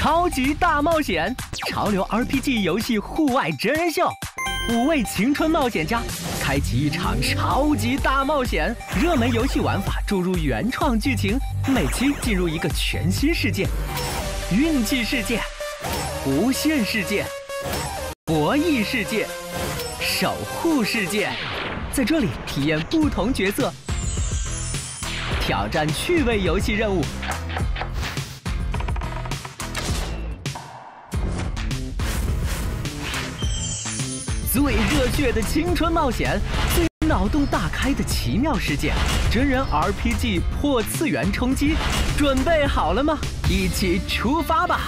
超级大冒险，潮流 RPG 游戏户外真人秀，五位青春冒险家开启一场超级大冒险，热门游戏玩法注入原创剧情，每期进入一个全新世界，运气世界、无限世界、博弈世界、守护世界，在这里体验不同角色，挑战趣味游戏任务。最热血的青春冒险，最脑洞大开的奇妙世界，真人 RPG 破次元冲击，准备好了吗？一起出发吧！